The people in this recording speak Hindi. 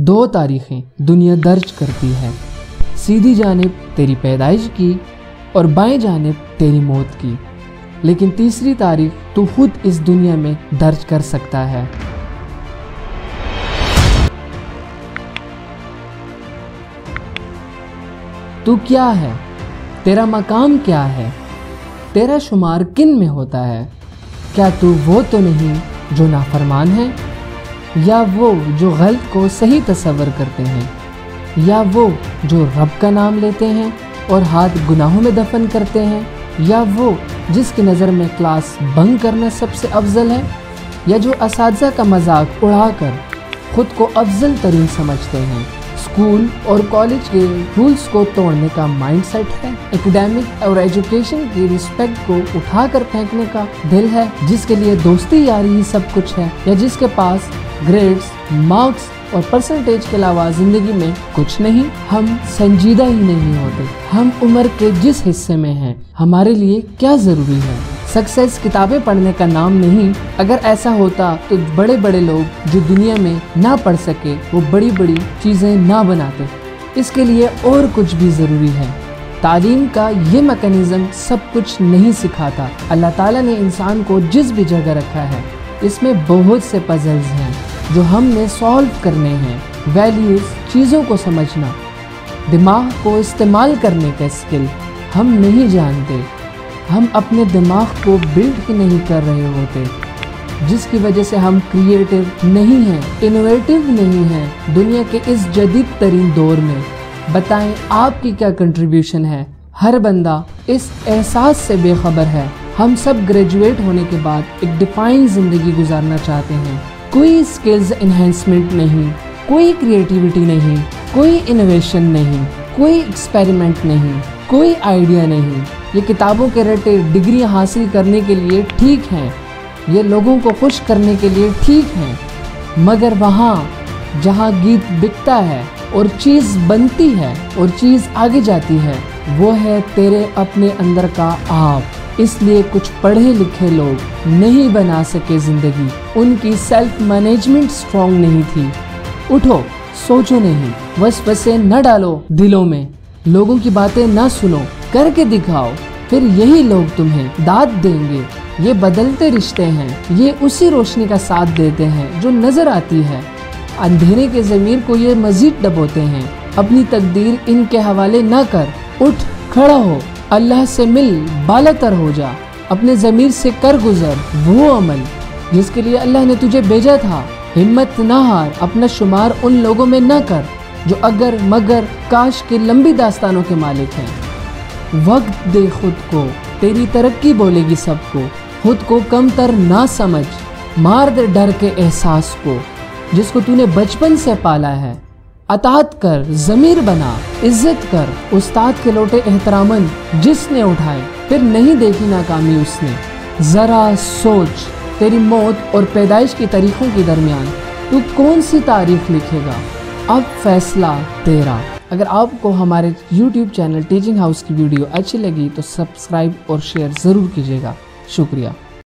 दो तारीखें दुनिया दर्ज करती है। सीधी जानब तेरी पैदाइश की और बाएँ जानब तेरी मौत की। लेकिन तीसरी तारीख तू खुद इस दुनिया में दर्ज कर सकता है। तू क्या है? तेरा मकाम क्या है? तेरा शुमार किन में होता है? क्या तू वो तो नहीं जो नाफरमान है? या वो जो गलत को सही तस्वर करते हैं, या वो जो रब का नाम लेते हैं और हाथ गुनाहों में दफन करते हैं, या वो जिसकी नज़र में क्लास बंग करना सबसे अफजल है, या जो इस का मज़ाक उड़ाकर खुद को अफजल तरीन समझते हैं। स्कूल और कॉलेज के रूल्स को तोड़ने का माइंडसेट है। एकेडमिक और एजुकेशन की रिस्पेक्ट को उठाकर फेंकने का दिल है, जिसके लिए दोस्ती यारी ही सब कुछ है, या जिसके पास ग्रेड्स मार्क्स और परसेंटेज के अलावा ज़िंदगी में कुछ नहीं, हम संजीदा ही नहीं होते। हम उम्र के जिस हिस्से में हैं, हमारे लिए क्या ज़रूरी है? सक्सेस किताबें पढ़ने का नाम नहीं। अगर ऐसा होता तो बड़े बड़े लोग जो दुनिया में ना पढ़ सके, वो बड़ी बड़ी चीज़ें ना बनाते। इसके लिए और कुछ भी ज़रूरी है। तालीम का ये मैकेनिज़्म सब कुछ नहीं सिखाता। अल्लाह ताला ने इंसान को जिस भी जगह रखा है, इसमें बहुत से पजल्स हैं। जो हमने सॉल्व करने हैं वैल्यूज़ चीज़ों को समझना, दिमाग को इस्तेमाल करने का स्किल हम नहीं जानते। हम अपने दिमाग को बिल्ड ही नहीं कर रहे होते, जिसकी वजह से हम क्रिएटिव नहीं हैं इनोवेटिव नहीं हैं, दुनिया के इस जदीद तरीन दौर में। बताएँ आपकी क्या कंट्रीब्यूशन है? हर बंदा इस एहसास से बेखबर है। हम सब ग्रेजुएट होने के बाद एक डिफाइन ज़िंदगी गुजारना चाहते हैं। कोई स्किल्स इन्हेंसमेंट नहीं, कोई क्रिएटिविटी नहीं, कोई इनोवेशन नहीं, कोई एक्सपेरिमेंट नहीं, कोई आइडिया नहीं। ये किताबों के रटे डिग्री हासिल करने के लिए ठीक हैं, ये लोगों को खुश करने के लिए ठीक हैं। मगर वहाँ, जहाँ गीत बिकता है और चीज़ बनती है और चीज़ आगे जाती है, वो है तेरे अपने अंदर का आप। इसलिए कुछ पढ़े लिखे लोग नहीं बना सके ज़िंदगी। उनकी सेल्फ मैनेजमेंट स्ट्रॉन्ग नहीं थी। उठो, सोचो नहीं बस बसे न डालो दिलों में। लोगों की बातें न सुनो, करके दिखाओ, फिर यही लोग तुम्हें दाद देंगे। ये बदलते रिश्ते हैं, ये उसी रोशनी का साथ देते हैं जो नज़र आती है। अंधेरे के जमीर को ये मजीद दबोते हैं। अपनी तकदीर इनके हवाले न कर, उठ, खड़ा हो। अल्लाह से मिल बालातर हो जा, अपने ज़मीर से कर गुजर, वो अमल, जिसके लिए अल्लाह ने तुझे भेजा था। हिम्मत ना हार, अपना शुमार उन लोगों में न कर, जो अगर, मगर, काश के लंबी दास्तानों के मालिक हैं। वक्त दे खुद को, तेरी तरक्की बोलेगी सबको। खुद को कम तर ना समझ मार दे डर के एहसास को, जिसको तूने बचपन से पाला है। अतात कर, ज़मीर बना, इज़्ज़त कर, उस्ताद के लोटे एहतरामन जिसने उठाए, फिर नहीं देखी नाकामी उसने। ज़रा सोच, तेरी मौत और पैदाइश की तारीखों के दरमियान तू कौन सी तारीख लिखेगा? अब फैसला तेरा। अगर आपको हमारे YouTube चैनल टीचिंग हाउस की वीडियो अच्छी लगी तो सब्सक्राइब और शेयर ज़रूर कीजिएगा। शुक्रिया।